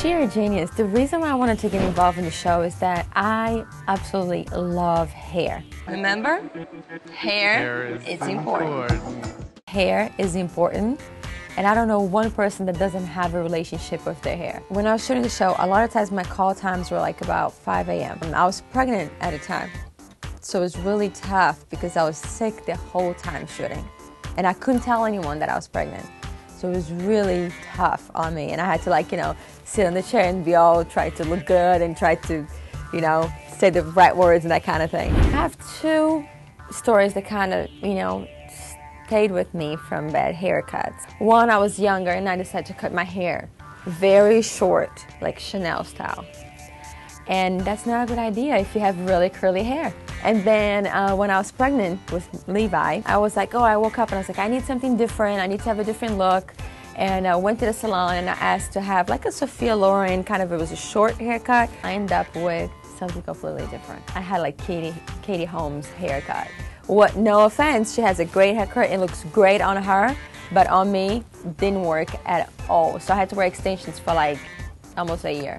Shear Genius. The reason why I wanted to get involved in the show is that I absolutely love hair. Remember? Hair, Hair is is important. Hair is important. And I don't know one person that doesn't have a relationship with their hair. When I was shooting the show, a lot of times my call times were like about 5 a.m. I was pregnant at the time. So it was really tough because I was sick the whole time shooting. And I couldn't tell anyone that I was pregnant. So it was really tough on me. And I had to like, you know, sit on the chair and be all try to look good and try to, you know, say the right words and that kind of thing. I have two stories that kind of, you know, stayed with me from bad haircuts. One, I was younger and I decided to cut my hair very short, like Chanel style. And that's not a good idea if you have really curly hair. And then uh, when I was pregnant with Levi, I was like, oh, I woke up and I was like, I need something different. I need to have a different look. And I went to the salon and I asked to have like a Sophia Loren kind of, it was a short haircut. I ended up with something completely different. I had like Katie, Katie Holmes haircut. What, no offense, she has a great haircut. It looks great on her, but on me, didn't work at all. So I had to wear extensions for like almost a year.